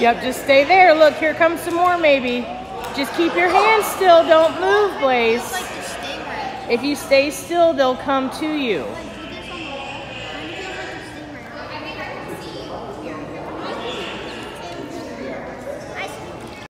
Yep, just stay there. Look, here comes some more maybe. Just keep your hands still. Don't move, Blaze. If you stay still, they'll come to you.